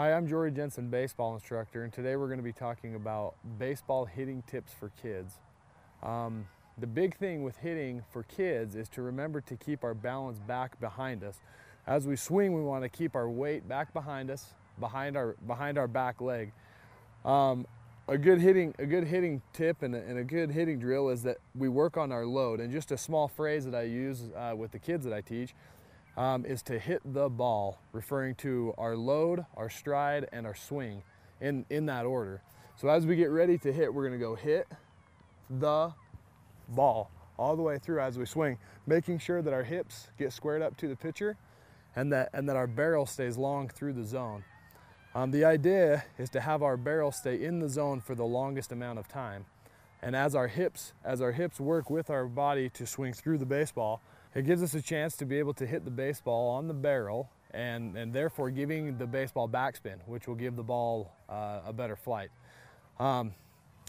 Hi, I'm Jory Jensen, baseball instructor, and today we're going to be talking about baseball hitting tips for kids. Um, the big thing with hitting for kids is to remember to keep our balance back behind us. As we swing, we want to keep our weight back behind us, behind our behind our back leg. Um, a good hitting a good hitting tip and a, and a, good hitting drill is that we work on our load. And just a small phrase that I use uh, with the kids that I teach um, is to hit the ball, referring to our load, our stride, and our swing in, in that order. So as we get ready to hit, we're gonna go hit the ball all the way through as we swing, making sure that our hips get squared up to the pitcher and that, and that our barrel stays long through the zone. Um, the idea is to have our barrel stay in the zone for the longest amount of time. And as our hips, as our hips work with our body to swing through the baseball, it gives us a chance to be able to hit the baseball on the barrel and, and therefore giving the baseball backspin, which will give the ball uh, a better flight. Um,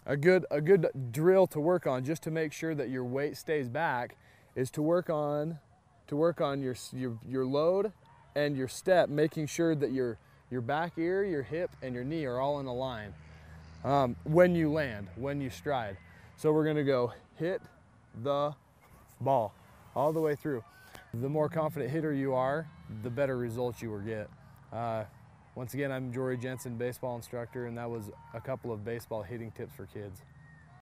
a good, a good drill to work on just to make sure that your weight stays back is to work on, to work on your, your, your load and your step, making sure that your, your back ear, your hip, and your knee are all in a line um, when you land, when you stride. So we're gonna go hit the ball all the way through. The more confident hitter you are, the better results you will get. Uh, once again, I'm Jory Jensen, baseball instructor, and that was a couple of baseball hitting tips for kids.